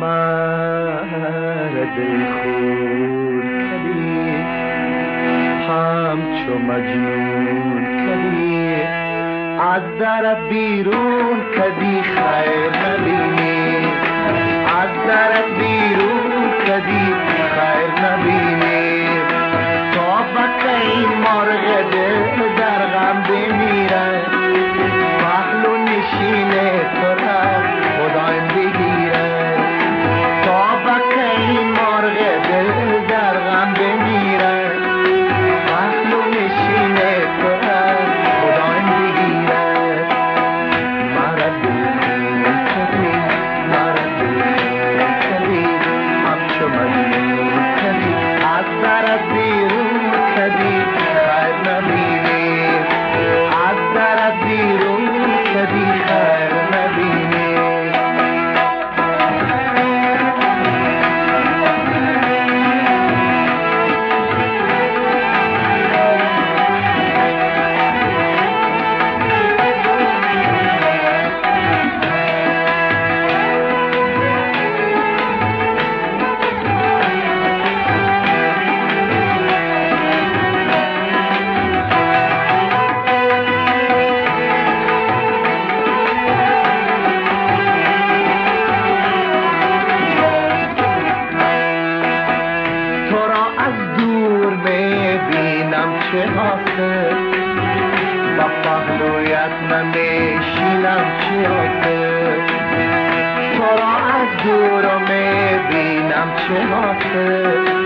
مرد خود کبیر همچو مجنون کبیر از در بیرون کبی خیر نبینی چه شناسه و ممنوعیت من میشینم چناسه تو را از دورو می‌بینم چه چناسه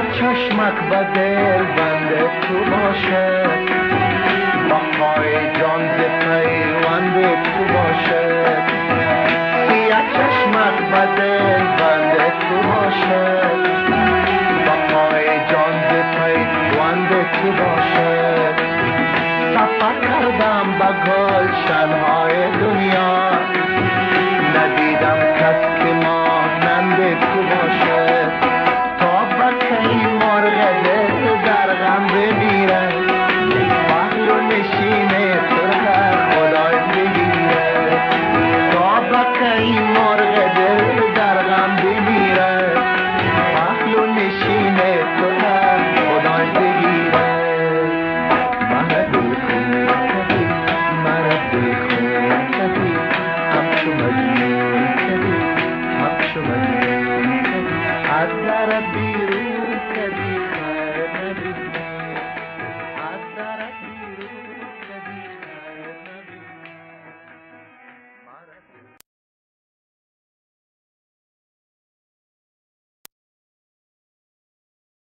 فقط چشمک به دل بنده تو باشه. بهای جان ز پیوند تو باشه. یک چشمک به دل بنده تو باشه. بهای جان ز پیوند تو باشه. سفر کردم به گلشنها. Kabir Kabir